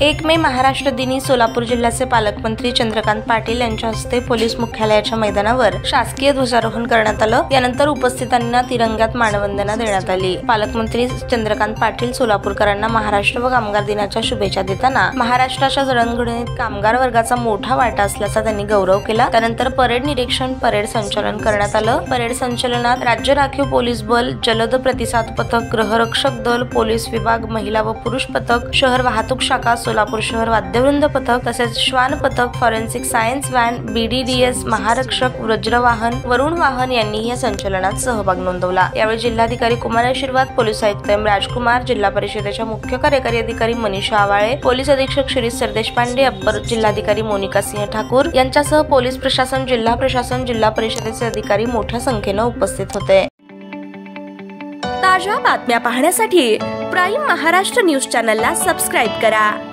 एक मे महाराष्ट्र दिनी सोलापूर जिल्ह्याचे पालकमंत्री चंद्रकांत पाटील यांच्या हस्ते पोलीस मुख्यालयाच्या मैदानावर शासकीय ध्वजारोहण करण्यात आलं. यानंतर उपस्थितांना तिरंग्यात मानवंदना देण्यात आली. पालकमंत्री चंद्रकांत पाटील सोलापूरकरांना महाराष्ट्र व कामगार दिनाच्या शुभेच्छा देताना महाराष्ट्राच्या जडणघडणीत कामगार वर्गाचा मोठा वाटा असल्याचा त्यांनी गौरव केला. त्यानंतर परेड निरीक्षण परेड संचालन करण्यात आलं. परेड संचलनात राज्य राखीव पोलीस बल जलद प्रतिसाद पथक गृहरक्षक दल पोलीस विभाग महिला व पुरुष पथक शहर वाहतूक शाखा सोलापूर शहर वाद्यवृंद पथक तसेच श्वान पथक फॉरेन्सिक सायन्स व्हॅन एस महारक्षक वज्रवाहन वरुण वाहन यांनी या संचलनात सहभाग नोंदवला. यावेळी जिल्हाधिकारी कुमार आशीर्वाद पोलीस आयुक्त एम राजकुमार जिल्हा परिषदेच्या मुख्य कार्यकारी अधिकारी मनीषा आवाळे पोलीस अधीक्षक शिरीष सरदेशपांडे अप्पर जिल्हाधिकारी मोनिका सिंह ठाकूर यांच्यासह पोलीस प्रशासन जिल्हा प्रशासन जिल्हा परिषदेचे अधिकारी मोठ्या संख्येनं उपस्थित होते. ताज्या बातम्या पाहण्यासाठी प्राईम महाराष्ट्र न्यूज चॅनलला सबस्क्राईब करा.